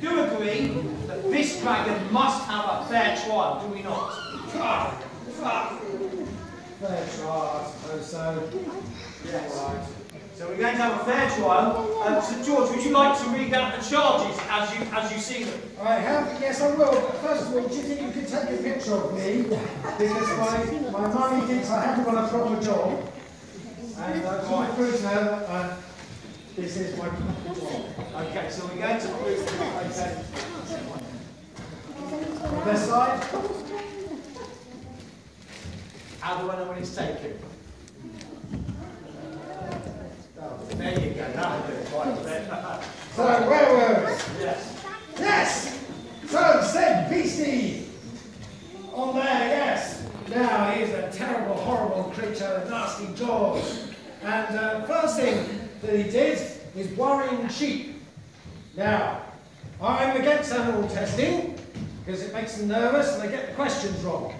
do agree that this dragon must have a fair trial, do we not? Ah, ah. Fair trial, I suppose so. Yes. Right. So we're going to have a fair trial. Uh, so George, would you like to read out the charges as you as you see them? I have, yes I will, but first of all, do you think you could take a picture of me? Because my, my mummy thinks I haven't got a proper job. And I just want to prove to her uh, this is proper job. Okay, so we're going to prove. On the left side, How do I know when it's taken? There you go, it. Right, so where were we? Yes. Yes! So, said beastie! On there, yes. Now, he's a terrible, horrible creature, nasty jaws. And uh, first thing that he did is worrying sheep. Now, I'm against animal testing because it makes them nervous and they get the questions wrong.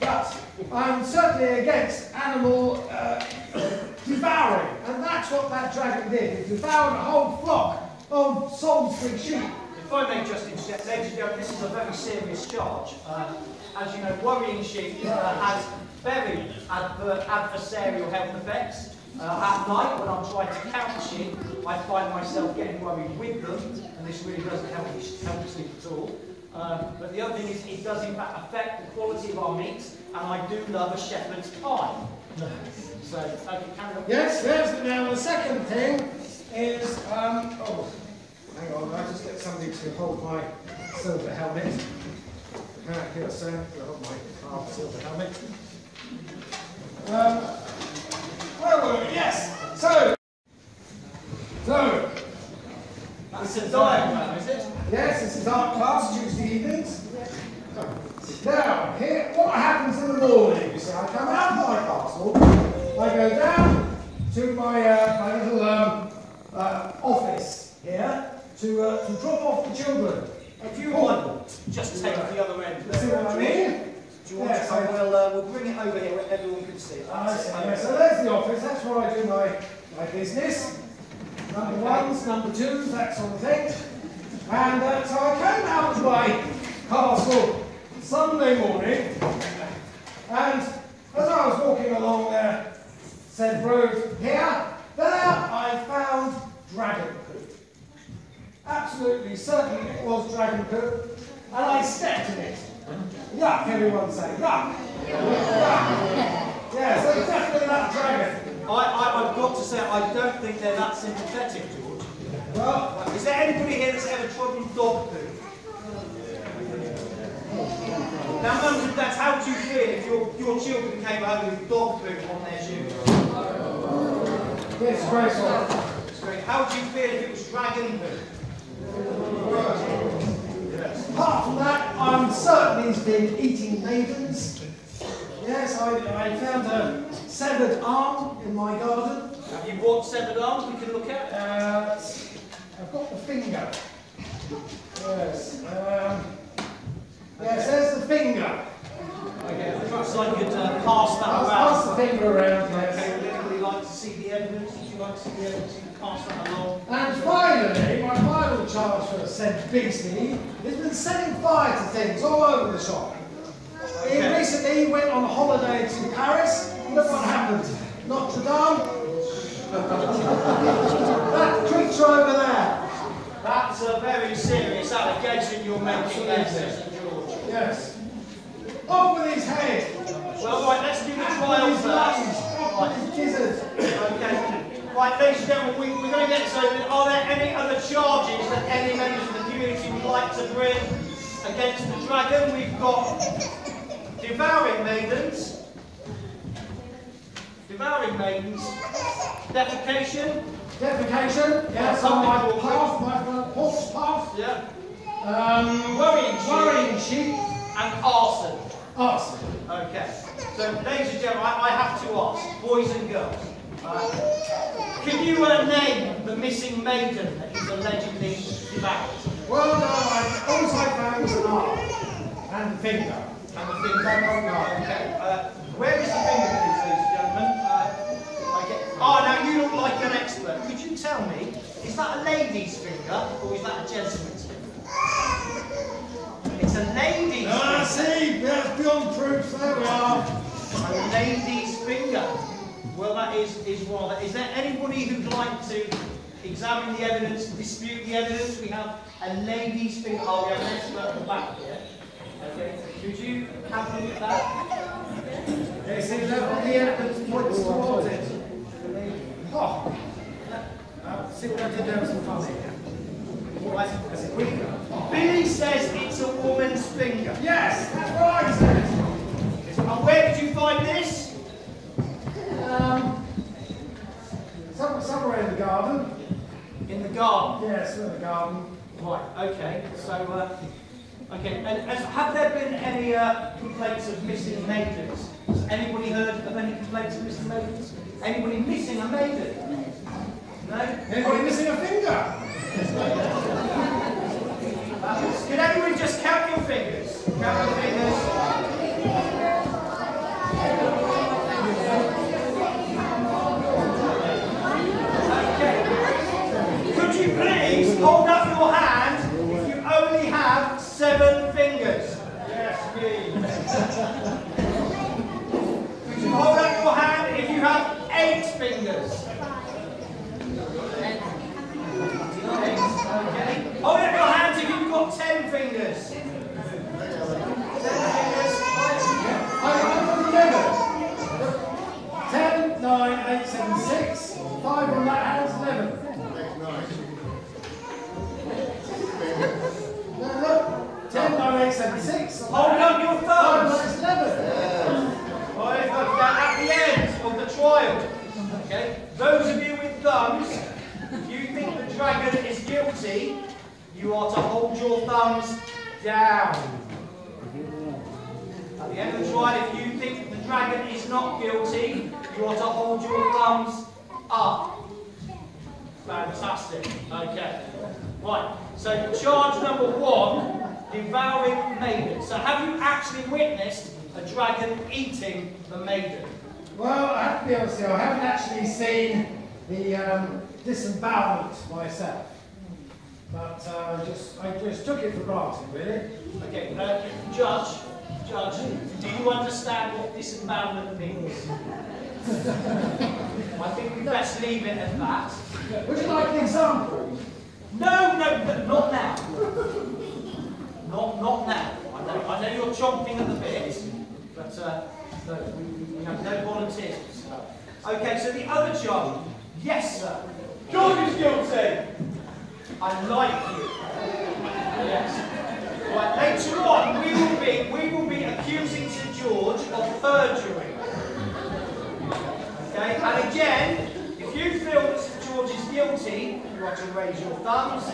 But I'm certainly against animal uh, devouring, and that's what that dragon did. It devoured a whole flock of Salisbury sheep. If I may just interject, ladies and gentlemen, this is a very serious charge. Uh, as you know, worrying sheep uh, has very adver adversarial health effects. Uh, at night, when I'm trying to count sheep, I find myself getting worried with them, and this really doesn't help me, help me sleep at all. Um, but the other thing is, it does in fact affect the quality of our meat, and I do love a shepherd's pie. So, okay. Yes, yes. Now the second thing is, um, oh, hang on, I just get somebody to hold my silver helmet. Uh, here, sir, hold my half silver helmet. Um, where were we? Yes. So, so That's a diagram, is it? yes, this is art class Tuesday evenings. Now, here, what happens in the morning? You see, I come out of my castle, I go down to my, uh, my little um, uh, office here to, uh, to drop off the children. If you want, just take the other end. See what I mean? Do you want Yes, to? I- We'll, uh, we'll bring it over here where everyone can see. I see, yeah, so there's the office, that's where I do my, my business. Number ones, number twos, that sort of thing. And uh, so I came out of my castle Sunday morning, and as I was walking along there, said road here, there I found dragon poop. Absolutely certain it was dragon poop, and I stepped in Yuck, everyone say, yuck. Yuck. Yeah, so definitely that dragon. I, I, I've got to say, I don't think they're that sympathetic, George. Well, Is there anybody here that's ever trodden dog poo? Now, mums and dads, how would you feel if your, your children came home with dog poo on their shoes? yes. It's great. How would you feel if it was dragon poo? Apart from that, I'm certain he's been eating maidens. Yes, I, I found a severed arm in my garden. Have you bought severed arms we can look at? Uh, I've got the finger. Yes. Um, yes, there's the finger. Okay, perhaps I could uh, pass that I'll around. pass the finger around, Okay, yes. would anybody like to see the evidence? Would you like to see the evidence? You can pass that along. And finally, my final charge for said has been setting fire to things all over the shop. He recently went on holiday to Paris. Look what happened. Notre Dame. that creature over there. That's a very serious allegation you're making there, Sir George. Yes. Off with his head. Well, right, let's do the trial first. Off with his gizzard. Okay. Right, ladies and gentlemen, we, we're going to get this. Are there any other charges that any members of the community would like to bring against the dragon? We've got devouring maidens, devouring maidens, defecation, Defecation. Yes, on my path, my horse path. yeah, Um, Worrying sheep. Worrying sheep. and arson. Arson. Okay. So, ladies and gentlemen, I, I have to ask, boys and girls, can you uh, name the missing maiden that is allegedly devoured? Well, no, I, all I found was an arm and finger. And the finger? Oh, okay. Uh, where is the finger, please, ladies and gentlemen? Uh, I. Oh, now you look like an expert. Could you tell me, is that a lady's finger or is that a gentleman's finger? It's a lady's ah, finger. Ah, see, that's beyond proof. There we are. A lady's finger. Well, that is, is rather. Is there anybody who'd like to examine the evidence, dispute the evidence? We have a lady's finger. Oh, we have an expert at the back here. Okay, could you have a look at that? They see that all the evidence points towards it. Oh, uh, see what I did there was funny. Right. That's a quick one. Billy says it's a woman's finger. Yes, that's right. And where did you find this? Um, some, somewhere in the garden. In the garden. Yes, in the garden. Right, okay. So, uh, okay. And has, have there been any uh, complaints of missing maidens? Has anybody heard of any complaints of missing maidens? Anybody missing a maiden? No? Anybody missing a finger? Can everybody just count your fingers? Count your fingers. Okay. Could you please hold up your hand if you only have seven fingers? Yes, me. Could you hold up your hand if you have eight fingers? Okay. Hold up your hands if you've got ten fingers. Ten fingers. I, I've got 11. 10, 9, 8, 7, 6. 5 on that hand's 11. No, look. 10, 9, 8, 7, 6. Hold up your 5 thumbs. minus 11. Right, look, that at the end of the trial. Okay. Those of you with thumbs, if you think the dragon is guilty, you are to hold your thumbs down. At the end of the trial, if you think the dragon is not guilty, you are to hold your thumbs up. Fantastic. Okay. Right. So charge number one, devouring maiden. So have you actually witnessed a dragon eating the maiden? Well, I have to be honest I haven't actually seen the um, disembowelment myself. But uh, just, I just took it for granted, really. Okay, uh, Judge, Judge, do you understand what disembowelment means? I think we best leave it at that. Would you like an example? No, no, no, not now. Not, not now. I know, I know you're chomping at the bit, but uh, no, we, we- have no volunteers. Okay, so the other charge. Yes, sir. George is guilty. I like you. Yes. Right, later on, we will be we will be accusing Sir George of perjury. Okay, and again, if you feel that Sir George is guilty, you are to raise your thumbs,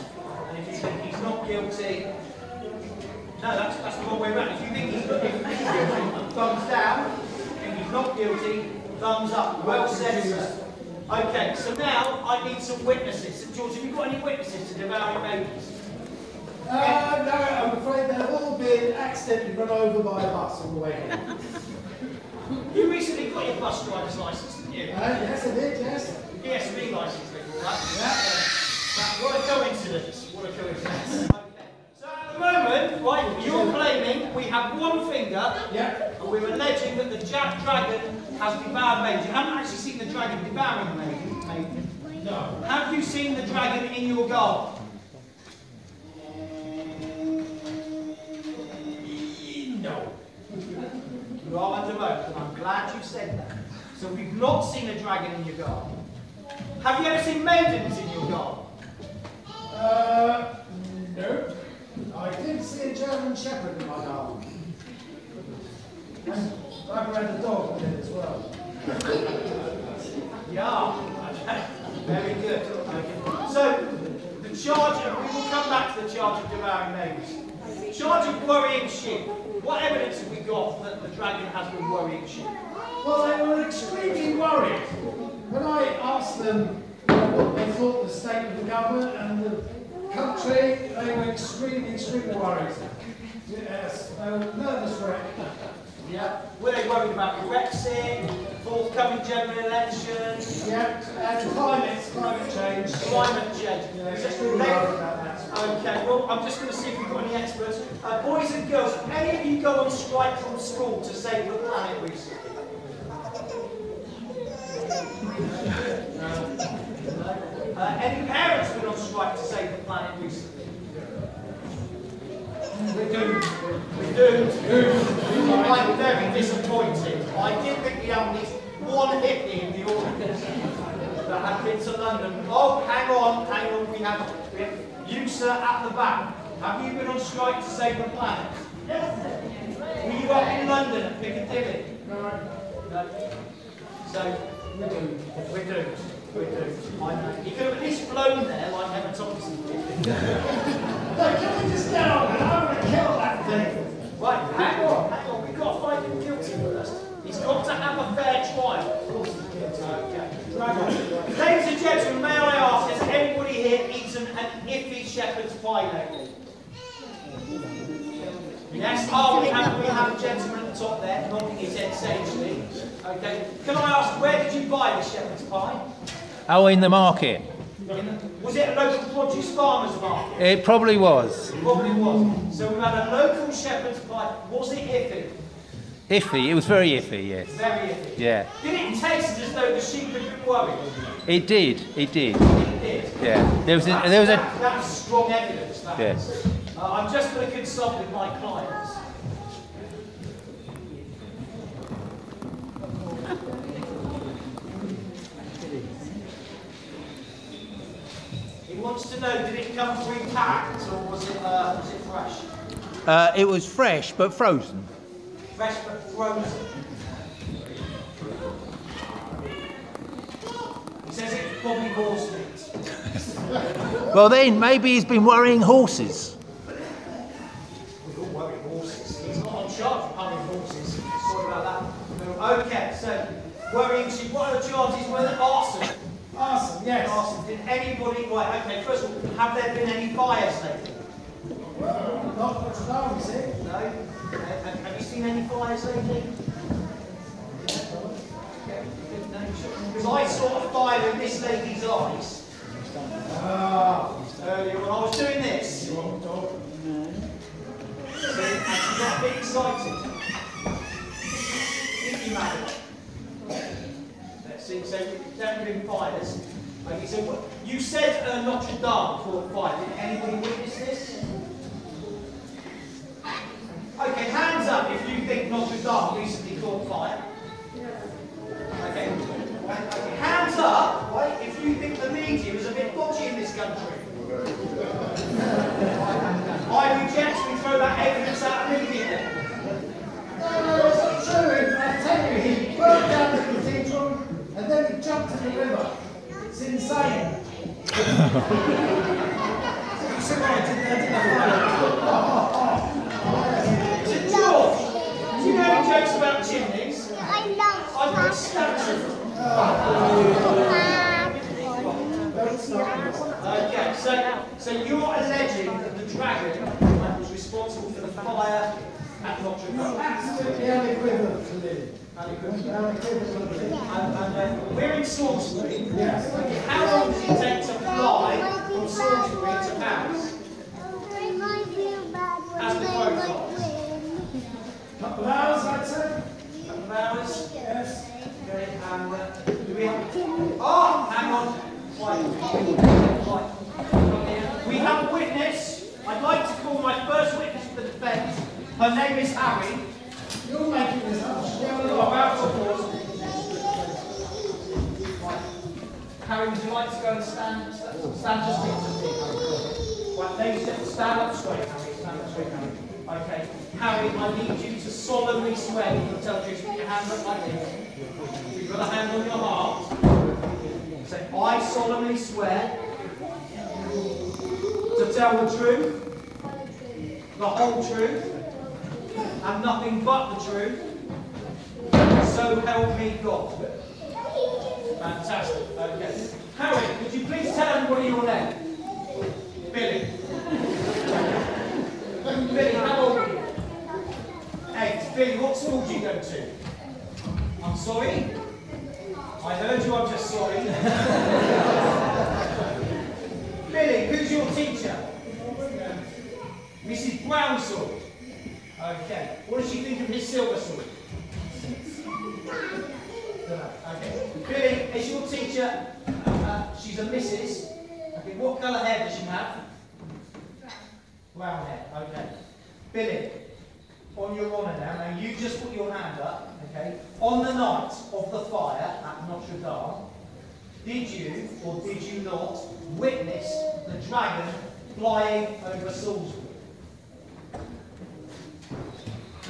and if you think he's not guilty, no, that's, that's the wrong way around. If you think he's, he's guilty, thumbs down. If he's not guilty, thumbs up. Well said. Okay, so now I need some witnesses. St George, have you got any witnesses to devouring babies? Uh, no, I'm afraid they've all been accidentally run over by a bus on the way here. You recently got your bus driver's license, didn't you? Uh, yes, I did, yes. PSV license, they call that. Yeah. What a coincidence. What a coincidence. Okay. So at the moment, right, you're claiming we have one finger Yeah. and we're alleging that the Jack dragon has devoured maiden. You haven't actually seen the dragon devouring the maiden. maiden. No. Have you seen the dragon in your garden? No. You are under oath, and I'm glad you said that. So we've not seen a dragon in your garden. Have you ever seen maidens in your garden? Uh, no. I did see a German Shepherd in my garden. And I've read a dog with it as well. Yeah. Very good. Okay. So, the charge of, we will come back to the charge of devouring maidens. Charge of worrying sheep. What evidence have we got that the dragon has been worrying sheep? Well, they were extremely worried. When I asked them what they thought the state of the government and the country, they were extremely, extremely worried. Yes, they were nervous wreck. Yeah. Were they worried about Brexit, forthcoming general election, Yeah, and climate, climate change. climate change? Yeah, extremely they- about that. Okay, well, I'm just going to see if we've got any experts. Uh, boys and girls, any of you go on strike from school to save the planet recently? Uh, any parents been on strike to save the planet recently? We're doomed. We're doomed. I'm very disappointed. I did think we had at least one hippie in the audience that had been to London. Oh, hang on, hang on. We have, we have you, sir, at the back. Have you been on strike to save the planet? Yes, sir. Were you up in London at Piccadilly? No. No. So, we're doomed. We're doomed. We're doomed. I know. You could have at least flown there like Emma Thompson did. Look, can we just get on? I'm going to kill that thing. Right, hang on, hang on. We've got to find him guilty first. He's got to have a fair trial. Of course he's guilty. Okay. Ladies and gentlemen, may I ask, has anybody here eaten an iffy shepherd's pie lately? Yes, oh, we have, we have a gentleman at the top there, nodding his head sagely. Okay. Can I ask, where did you buy the shepherd's pie? Oh, in the market. Was it a local produce farmer's market? It probably was. Probably was. So we've had a local shepherd's pie. Was it iffy? Iffy. It was very iffy, yes. Very iffy. Yeah. Did it taste as though the sheep had been worried? It did. It did. It did. Yeah. There was a, there was a That- That's strong evidence. That Yes. Uh, I'm just going to consult with my clients. He wants to know, did it come pre-packed or was it, uh, was it fresh? uh, it was fresh but frozen. Fresh but frozen. He says it's probably Horsemeat. Well, then maybe he's been worrying horses. We all worry horses. He's not on charge of hunting horses. Sorry about that. No, Okay, so worrying sheep. What are the charges? chances with arson? Awesome, yes. Arson. Did anybody? Right. Okay. First of all, have there been any fires lately? Well, not much now, you see. No. Uh, Have, have you seen any fires lately? Because I saw a fire in this lady's eyes Ah, earlier when I was doing this. you won't talk. See, and she got a bit excited. Madam. Let's see, so have been fires. Okay, so what, you said uh, Notre Dame caught fire. Did anybody witness this? Okay, hands up if you think Notre Dame recently caught fire. Okay. okay. Hands up, right, if you think the media is a bit dodgy in this country. I reject we throw that evidence out immediately. No, it's not true. I tell you, he broke down the cathedral and then he jumped in the river. It's insane. so, you're alleging that the dragon was responsible for the fire at Notre Dame. Absolutely unequivocally. And, Unequivocally. and uh, we're in Salisbury. Yes. Okay, how long does it take to fly from Salisbury to Paris? Couple of hours, I'd say. Couple of hours? Yes. Okay, and uh, do we have... Oh, hang on. Right. Right. We have a witness. I'd like to call my first witness for the defence. Her name is Harry. You're making this up. Well, round of. Right. Harry, would you like to go and stand? Stand just next to me. Right, ladies stand up straight, Harry. Stand up straight, Harry. Okay. Harry, I need you to solemnly swear you will tell the truth. Put your hand up like this. You've got a hand on your heart. Say, I solemnly swear to tell the truth, the whole truth, and nothing but the truth. So help me God. Fantastic. Okay. Harry, could you please tell everybody your name? Billy. Billy, how old are you? Eight. Billy, what school do you go to? I'm sorry? I heard you, I'm just sorry. Billy, who's your teacher? brown sword. Okay. What sword? Okay. Billy, is your teacher, uh, she's a Mrs. Okay, what colour hair does she have? Brown hair, okay. Billy, on your honour now, now you just put your hand up, okay? On the night of the fire at Notre Dame, did you or did you not witness the dragon flying over Salisbury?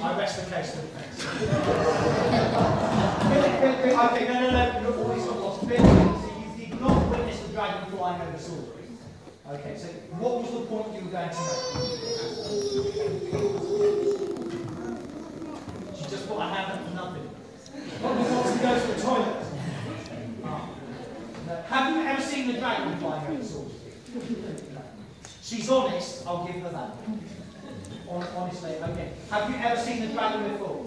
I rest the case to the defence. okay, no, no, no, look, all these got lost. Billy, so you did not witness the dragon flying over Salisbury. Okay, so what was the point you were going to make? She just hand up for nothing. Probably wants to go to the toilet. Ah. Have you ever seen the dragon flying over Salisbury? She's honest, I'll give her that. Hon- Honestly, okay. Have you ever seen the dragon before?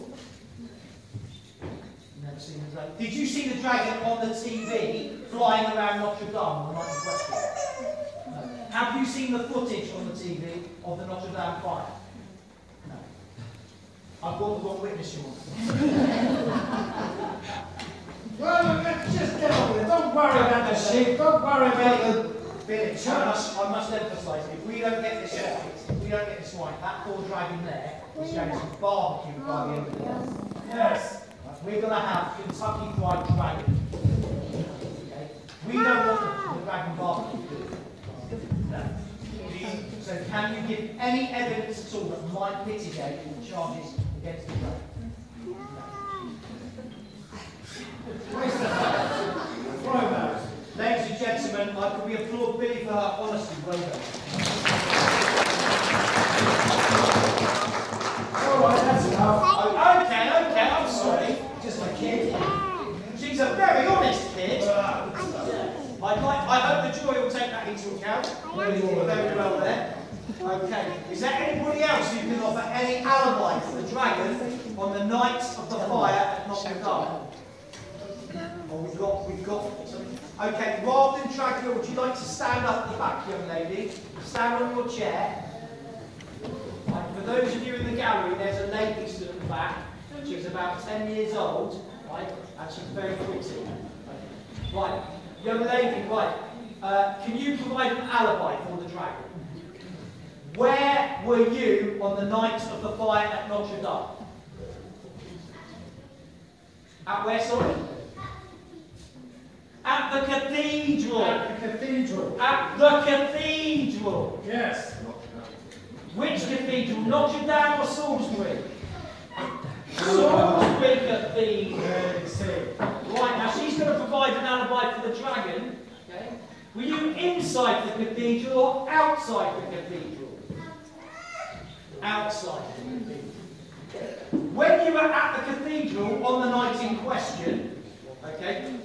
Never seen the dragon. Did you see the dragon on the TV flying around Notre Dame on the night question? No. Have you seen the footage on the TV of the Notre Dame fire? No. I've got the wrong witness you want. Well, let's just get on with it. Don't worry about the sheep. Don't worry about the... Billy, I must, I must emphasise, if we don't get this right, if we don't get this right, that poor dragon there is going to be barbecued by the end of the day. Yes. We're going to have Kentucky Fried Dragon. Okay? We don't want the, the dragon barbecue. No. So can you give any evidence at all that might mitigate the charges against the dragon? Throw. Ladies and gentlemen, I could we applaud Billy for her honesty. Well done. All right, that's enough. Oh, okay, okay, I'm sorry. Just a kid. She's a very honest kid. I'd like, I hope the very well there. Okay. Is there anybody else who can offer any alibi for the dragon on the night of the fire at Notre Dame? Oh, we've got, we've got. Okay, rather than you, would you like to stand up at the back, young lady? Stand on your chair. Right, for those of you in the gallery, there's a lady stood at the back. She's about 10 years old, right? And she's very pretty. Right, young lady, right. Uh, can you provide an alibi for the dragon? Where were you on the night of the fire at Notre Dame? At where, sorry? At the cathedral. At the cathedral. At the cathedral. Yes. Which cathedral? Notre Dame or Salisbury? Salisbury Cathedral. Right, now she's going to provide an alibi for the dragon. Were you inside the cathedral or outside the cathedral? Outside the cathedral. When you were at the cathedral on the night in question, okay,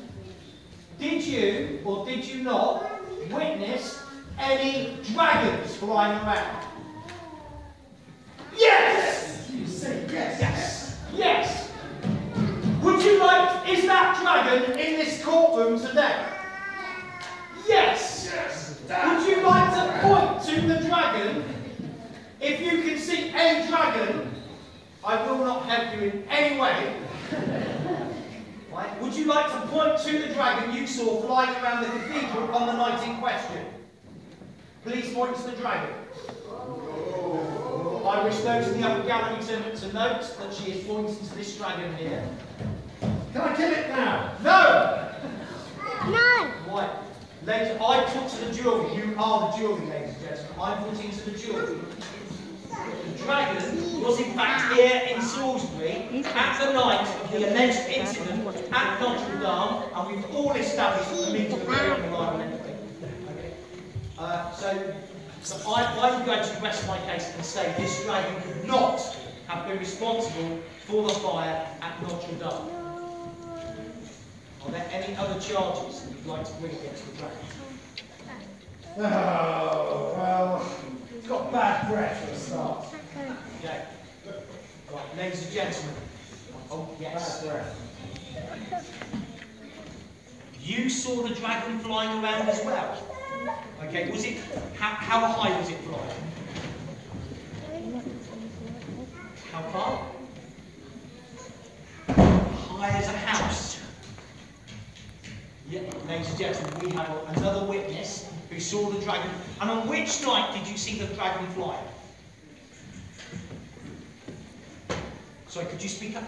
did you or did you not witness any dragons flying around? Yes! You see, yes. Yes! Yes! Would you like, is that dragon in this courtroom today? Yes! Yes. Would you like to point to the dragon? If you can see any dragon, I will not help you in any way. Right? Would you like to point to the dragon you saw flying around the cathedral on the night in question? Please point to the dragon. Oh. I wish those in the upper gallery to, to note that she is pointing to this dragon here. Can I kill it now? No! No. Right. Ladies, I put to the jury, you are the jury, ladies and gentlemen. I'm putting to the jury. The dragon was in fact here in Salisbury at the night of the alleged incident at Notre Dame, and we've all established the meeting very unreliable anyway. Okay. Uh, so, so I, I'm going to rest my case and say this dragon could not have been responsible for the fire at Notre Dame. Are there any other charges that you'd like to bring against the dragon? Oh, well, got bad breath for a start. Okay. Right, ladies and gentlemen. Oh, yes. Bad breath. You saw the dragon flying around as well. Okay, was it, how, how high was it flying? How far? High as a house. Yeah, ladies and gentlemen, we have another witness who saw the dragon. And on which night did you see the dragon fly? Sorry, could you speak up?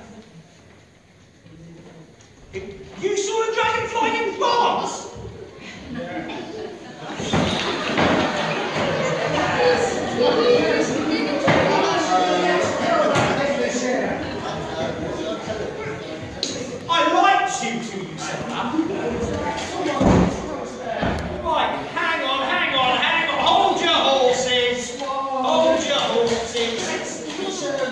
You saw the dragon flying in France? I liked you till you said that. Right, hang on, hang on, hang on. Hold your horses. Hold your horses.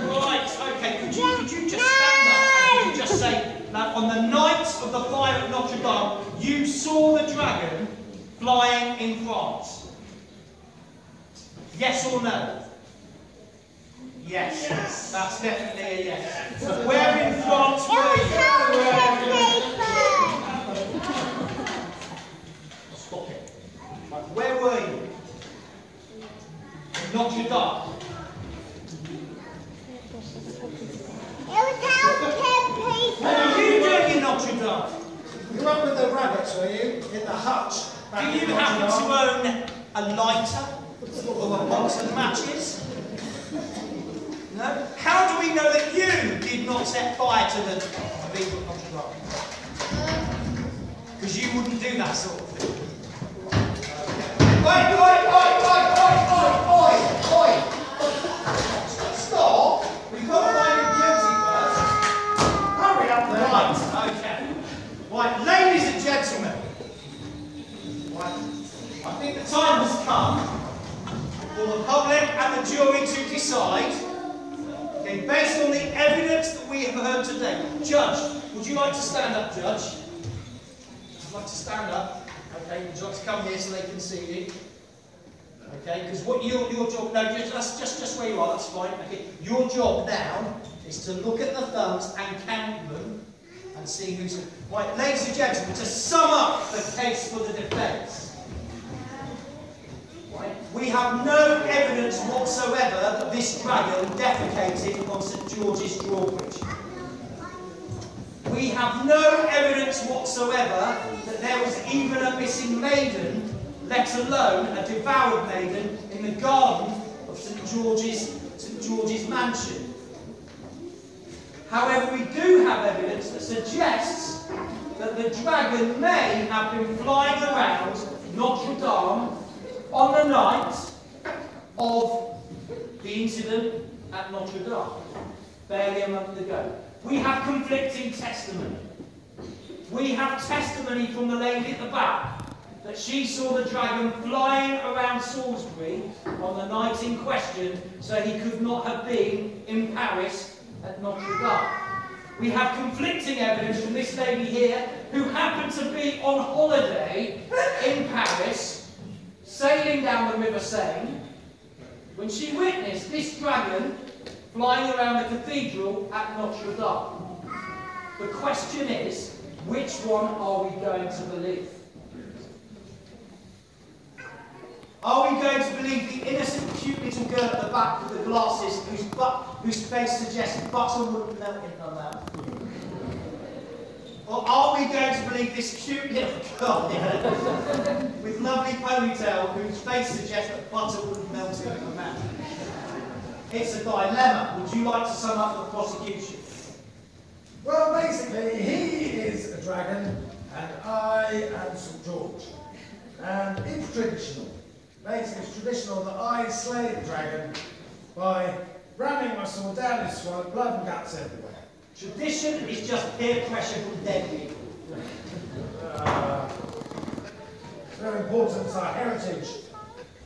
Right, okay. Could you, could you just stand up and could you just say that on the night of the fire at Notre Dame, you saw the dragon flying in France? Yes or no? Yes. That's definitely a yes. Where in France were you? Stop it. Right, Where were you? In Notre Dame. What are you doing in Notre Dame? You up with the rabbits, were you? In the hutch. Do you happen to own a lighter or a box of matches? No? How do we know that you did not set fire to the cathedral of Notre Dame? Uh. Because you wouldn't do that sort of thing. Oi, oi, oi, oi, oi, oi, oi, oi! Stop! We've got to find him guilty first. Hurry up there. Right, okay. Right, ladies and gentlemen. Right, I think the time has come for the public and the jury to decide, okay, based on the evidence that we have heard today. Judge, would you like to stand up, Judge? Would you like to stand up? Okay, would you like to come here so they can see you? Okay, because what your, your job, no, just, that's just, just where you are, that's fine. Okay, your job now is to look at the thumbs and count them and see who's. Right, ladies and gentlemen, to sum up the case for the defence. We have no evidence whatsoever that this dragon defecated on St George's drawbridge. We have no evidence whatsoever that there was even a missing maiden, let alone a devoured maiden, in the garden of St George's, St George's mansion. However, we do have evidence that suggests that the dragon may have been flying around Notre Dame on the night of the incident at Notre Dame, barely a month ago. We have conflicting testimony. We have testimony from the lady at the back that she saw the dragon flying around Salisbury on the night in question, so he could not have been in Paris at Notre Dame. We have conflicting evidence from this lady here who happened to be on holiday in Paris, sailing down the River Seine, when she witnessed this dragon flying around the cathedral at Notre Dame. The question is, which one are we going to believe? Are we going to believe the innocent, cute little girl at the back with the glasses whose, butt, whose face suggests butter wouldn't melt in her mouth? Or are we going to believe this cute little girl with lovely ponytail whose face suggests that butter wouldn't melt in her mouth? It's a dilemma. Would you like to sum up the prosecution? Well, basically, he is a dragon, and I am St George. And it's traditional. Basically, it's traditional that I slay the dragon by ramming my sword down his throat, blood and guts everywhere. Tradition is just peer pressure from dead people. Uh, very important to our heritage.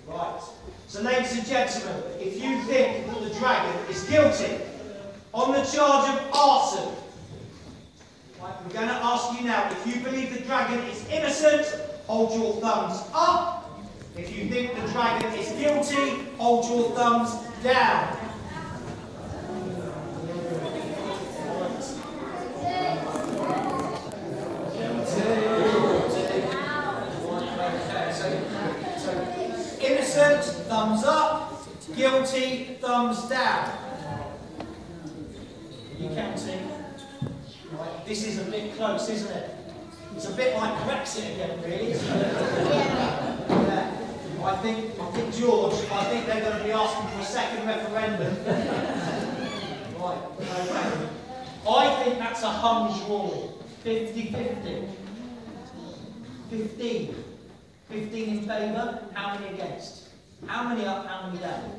Right. So, ladies and gentlemen, if you think that the dragon is guilty on the charge of arson, right, we're going to ask you now, if you believe the dragon is innocent, hold your thumbs up. If you think the dragon is guilty, hold your thumbs down. Innocent, thumbs up. Guilty, thumbs down. You counting? Right, this is a bit close, isn't it? It's a bit like Brexit again, really? Yeah. I think, I think George, I think they're going to be asking for a second referendum. right, okay. I think that's a hung draw. 50-50. 15. 15 in favour, how many against? How many up, how many down?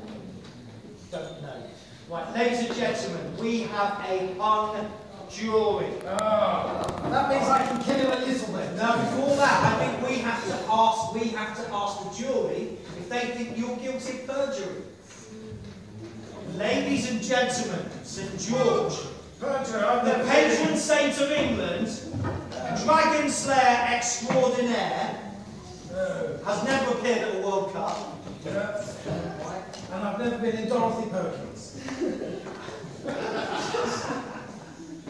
Don't know. Right, ladies and gentlemen, we have a hung jury. That means I can kill him a little bit. Now, before that, I think we have to ask, we have to ask the jury if they think you're guilty of perjury. Ladies and gentlemen, St George, the patron saint of England, Dragon Slayer extraordinaire, has never appeared at a World Cup. And I've never been in Dorothy Perkins.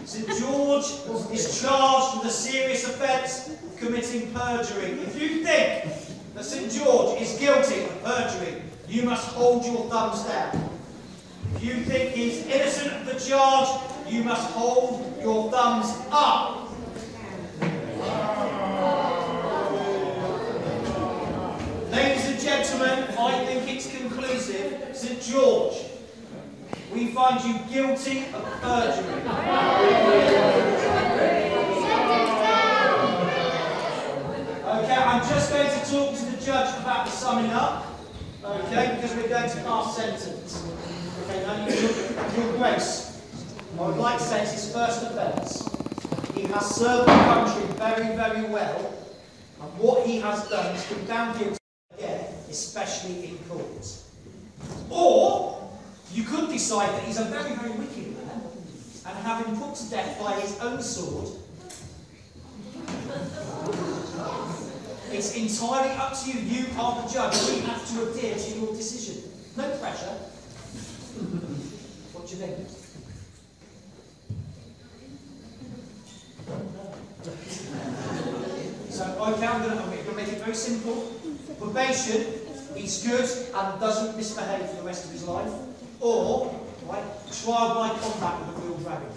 St George is charged with a serious offence of committing perjury. If you think that St George is guilty of perjury, you must hold your thumbs down. If you think he's innocent of the charge, you must hold your thumbs up. Ladies and gentlemen, I think it's conclusive. St George, we find you guilty of perjury. Okay, I'm just going to talk to the judge about the summing up. Okay, because we're going to pass sentence. Okay, now you, your grace. I would like to say it's his first offence. He has served the country very, very well, and what he has done is been found guilty especially in court. Or you could decide that he's a very, very wicked man and have him put to death by his own sword. It's entirely up to you. You are the judge. We have to adhere to your decision. No pressure. What do you think? So, okay, I'm going to make it very simple. Probation, he's good and doesn't misbehave for the rest of his life. Or, right, trial by combat with a real dragon.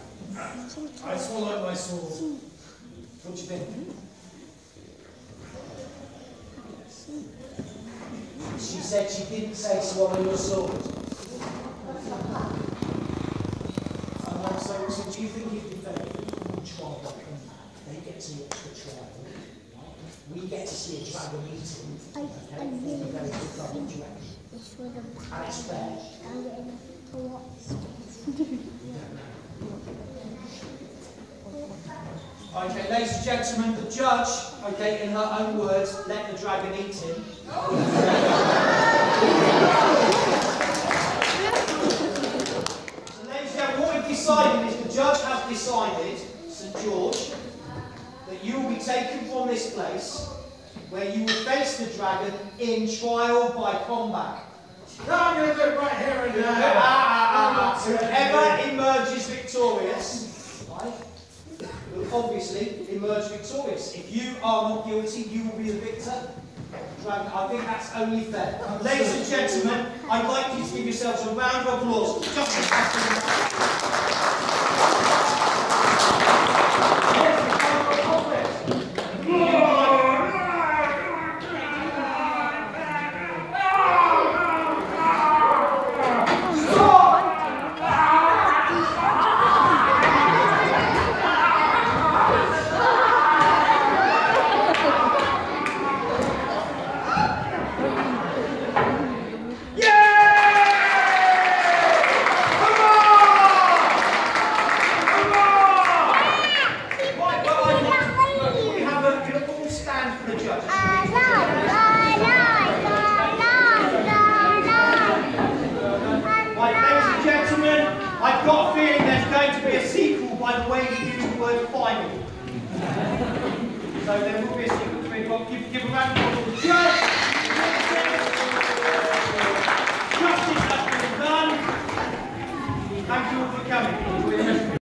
I swallowed my sword. What do you think? She said she didn't say swallow your sword. And like, so, so do you think be fair? Trial by combat. They get to watch the trial. We get to see a dragon eating. Okay? For the very good love, what do you reckon? And it's fair. Okay, ladies and gentlemen, the judge, okay, in her own words, let the dragon eat him. So, ladies and gentlemen, what we've decided is the judge has decided, St George, you will be taken from this place where you will face the dragon in trial by combat. No, I'm going to do it right here and Ah, now. ah, ah, Whoever emerges victorious, right, will obviously emerge victorious. If you are not guilty, you will be the victor. Dragon, I think that's only fair. Ladies and gentlemen, I'd like you to give yourselves a round of applause. Just